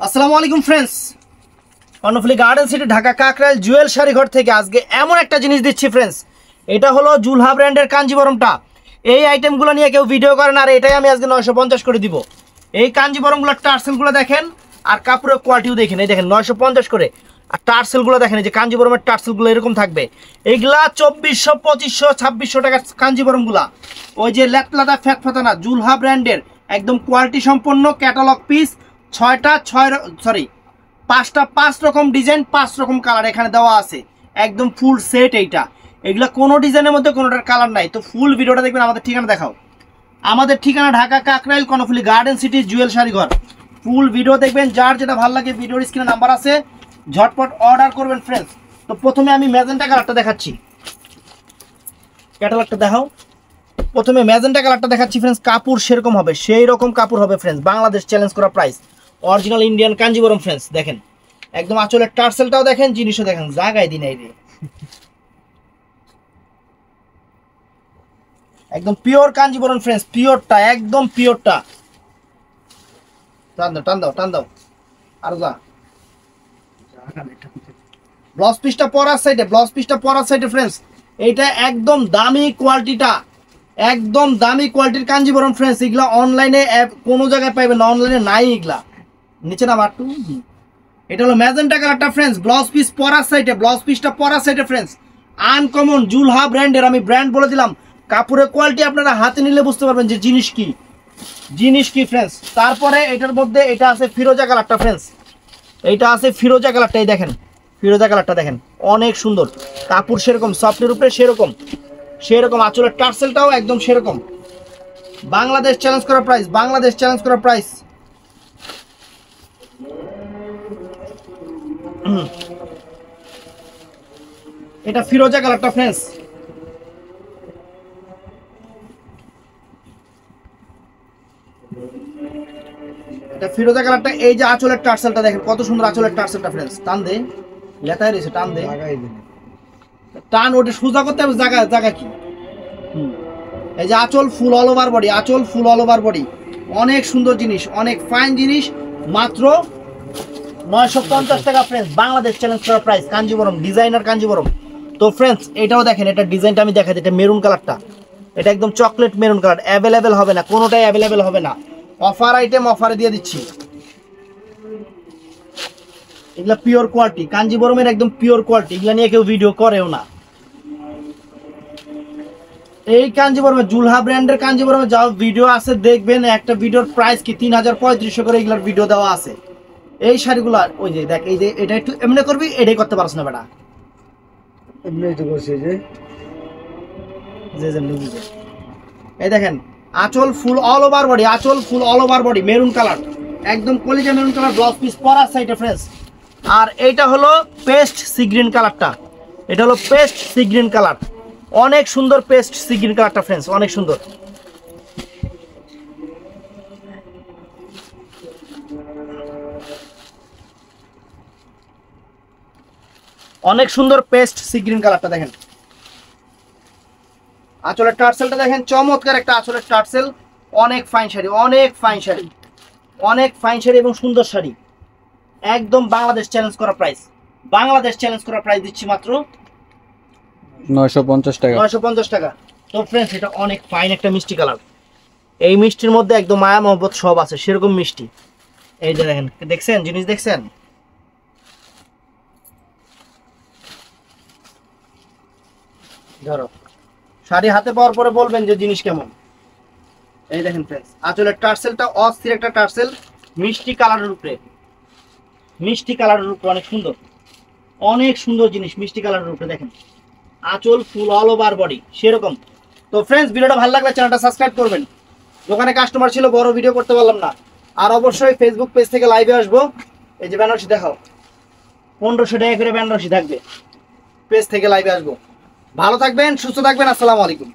আসসালামু আলাইকুম friends Karnaphuli garden city Dhaka Kakrail Jewel শাড়িঘর থেকে আজকে এমন একটা জিনিস দিচ্ছি ফ্রেন্ডস এটা হলো জুলহা ব্র্যান্ডের কাঞ্জিবরমটা। এই আইটেমগুলো নিয়ে কেউ ভিডিও করেন আর এটাই আমি আজকে নয়শো পঞ্চাশ করে দিব। এই কাঞ্জিবরমগুলোর টার্সেলগুলো দেখেন, আর কাপড়ের কোয়ালিটিও দেখেন। এই দেখেন, নয়শো পঞ্চাশ করে। আর টার্সেলগুলো দেখেন, এই যে কাঞ্জিবরমের টার্সেলগুলো এরকম থাকবে। এইগুলা চব্বিশশো, পঁচিশশো, ছাব্বিশশো টাকার কাঞ্জিবরমগুলা। ওই যে ল্যাপলাদা ফ্যাট ফাতানা জুলহা ব্র্যান্ডের একদম কোয়ালিটি সম্পন্ন ক্যাটালগ পিস ছয়টা, ছয় সরি পাঁচটা, পাঁচ রকম ডিজাইন পাঁচ রকম কালার এখানে দেওয়া আছে। একদম ফুল সেট এইটা। এগুলো কোনো ডিজাইনের মধ্যে কোনোটার কালার নাই। তো ফুল ভিডিওটা দেখবেন, আমাদের ঠিকানা দেখাও। আমাদের ঠিকানা ঢাকা কাকরাইল কর্ণফুলি গার্ডেন সিটি জুয়েল শাড়িঘর ফুল ভিডিও দেখবেন, যার যেটা ভালো লাগে ভিডিওর স্ক্রিনে নাম্বার আছে। ঝটপট অর্ডার করবেন ফ্রেন্ডস তো প্রথমে আমি ম্যাজেন্টা কালারটা দেখাচ্ছি। ক্যাটালগটা দেখাও। প্রথমে ম্যাজেন্টা কালারটা দেখাচ্ছি ফ্রেন্ডস কাপড় সেরকম হবে, সেই রকম কাপড় হবে ফ্রেন্ডস বাংলাদেশ চ্যালেঞ্জ করা price original Indian Kanjivaram friends দেখেন। একদম আঁচলের টার্সেলটাও দেখেন, জিনিসও দেখেন, জাগায় দিন এই একদম পিওর কাঞ্জিবরম ফ্রেন্ডস পিওরটা একদম পিওরটা টান দাও টান দাও টান দাও। আর যা। ব্লাউজ পিসটা পরার সাইডে ব্লাউজ পিসটা পরার সাইডে ফ্রেন্ডস এইটা একদম দামি কোয়ালিটিটা একদম দামি কোয়ালিটির কাঞ্জিবরম ফ্রেন্ডস এগুলা অনলাইনে কোনো জায়গায় পাইবেন না অনলাইনে নাই এগুলা। নিচে না বাটু এটা হলো ম্যাজেন্টা কালারটা ফ্রেন্ডস ব্লাউজ পিস পরার সাইডে ব্লাউজ পিসটা পরার সাইডে ফ্রেন্ডস আনকমন জুলহা ব্র্যান্ডের আমি ব্র্যান্ড বলে দিলাম। কাপড়ের কোয়ালিটি আপনারা হাতে নিলে বুঝতে পারবেন যে জিনিস কি। জিনিস কি ফ্রেন্ডস তারপরে এটার মধ্যে এটা আছে ফিরোজা কালারটা ফ্রেন্ডস এইটা আছে ফিরোজা কালারটা, এই দেখেন। ফিরোজা কালারটা দেখেন। অনেক সুন্দর। কাপড় সেরকম সফটের উপরে সেরকম। সেরকম, আঁচলের টার্সেলটাও একদম সেরকম। বাংলাদেশ চ্যালেঞ্জ করা প্রাইস বাংলাদেশ চ্যালেঞ্জ করা প্রাইস এটা ফিরোজা কালারটা ফ্রেন্ডস। এটা ফিরোজা কালারটা এই যে আঁচলের টার্সেলটা দেখেন কত সুন্দর আঁচলের টার্সেলটা ফ্রেন্ডস। টান দে। লেতায় রয়েছে টান দে। টান ওটা সোজা করতে হবে জায়গা জায়গা কি। এই যে আঁচল ফুল অল ওভার বডি আঁচল ফুল অল ওভার বডি অনেক সুন্দর জিনিস অনেক ফাইন জিনিস মাত্র নয়শো পঞ্চাশ টাকা ফ্রেন্ডস বাংলাদেশ চ্যালেঞ্জ করা প্রাইস কাঞ্জিবরম ডিজাইনার কাঞ্জিবরম। তো ফ্রেন্ডস এটাও দেখেন, এটা ডিজাইনটা আমি দেখাই, এটা মেরুন কালারটা এটা একদম চকলেট মেরুন কালার অ্যাভেলেবেল হবে না, কোনোটাই অ্যাভেলেবেল হবে না। অফার আইটেম অফারে দিয়ে দিচ্ছি। এগুলা পিওর কোয়ালিটি কাঞ্জিবরমের একদম পিওর কোয়ালিটি এগুলা নিয়ে কেউ ভিডিও করেও না। এই কাঞ্জিবরমে জুলহা ব্র্যান্ডের কাঞ্জিবরমে যা ভিডিও আছে, দেখবেন, একটা ভিডিওর প্রাইস কি? তিন হাজার পঁয়ত্রিশশো করে এগুলার ভিডিও দেওয়া আছে। এই শাড়িগুলো ওই যে দেখ এই যে এটা একটু এমনি করবি এটাই করতে পারছ না বেটা। এমনি তো করছে যে। যে যেমনি বুঝে এই দেখেন আঁচল ফুল অল ওভার বডি আঁচল full all over body maroon colour একদম কলিজা মেরুন কালার ব্লাউজ পিস পরার সাইডে ফ্রেন্ডস আর এইটা হলো পেস্ট সি গ্রিন কালারটা এটা হলো পেস্ট সি গ্রিন কালার অনেক সুন্দর পেস্ট সি গ্রিন কালারটা ফ্রেন্ডস অনেক সুন্দর। অনেক সুন্দর পেস্ট সি গ্রিন কালারটা দেখেন। আঁচলের টার্সেলটা দেখেন চমৎকার একটা আঁচলের টার্সেল। অনেক ফাইন শাড়ি অনেক ফাইন শাড়ি। অনেক ফাইন শাড়ি এবং সুন্দর শাড়ি। একদম বাংলাদেশ চ্যালেঞ্জ করা প্রাইস বাংলাদেশ চ্যালেঞ্জ করা প্রাইস দিচ্ছি মাত্র নয়শো পঞ্চাশ টাকা। নয়শো পঞ্চাশ টাকা। তো ফ্রেন্ডস এটা অনেক ফাইন একটা মিষ্টি কালার এই মিষ্টির মধ্যে একদম মায়া মহব্বত সব আছে সেরকম মিষ্টি। এই যে দেখেন দেখছেন জিনিস দেখছেন? ধরো। শাড়ি হাতে পাওয়ার পরে বলবেন যে জিনিস কেমন। এই দেখেন ফ্রেন্ডস আঁচলের টার্সেলটা অস্থির একটা টার্সেল, মিষ্টি কালারের উপরে। মিষ্টি কালারের উপরে অনেক সুন্দর। অনেক সুন্দর জিনিস মিষ্টি কালারের উপরে, দেখেন। আঁচল ফুল অল ওভার বডি সেরকম। তো ফ্রেন্ডস ভিডিওটা ভালো লাগলে চ্যানেলটা সাবস্ক্রাইব করবেন। দোকানে কাস্টমার ছিল, বড় ভিডিও করতে পারলাম না। আর অবশ্যই ফেসবুক পেজ থেকে লাইভে আসব। এই যে বেনারসি দেখাও। পনেরোশো টাকা করে বেনারসি থাকবে। পেজ থেকে লাইভে আসব। ভালো থাকবেন সুস্থ থাকবেন আসসালামু আলাইকুম।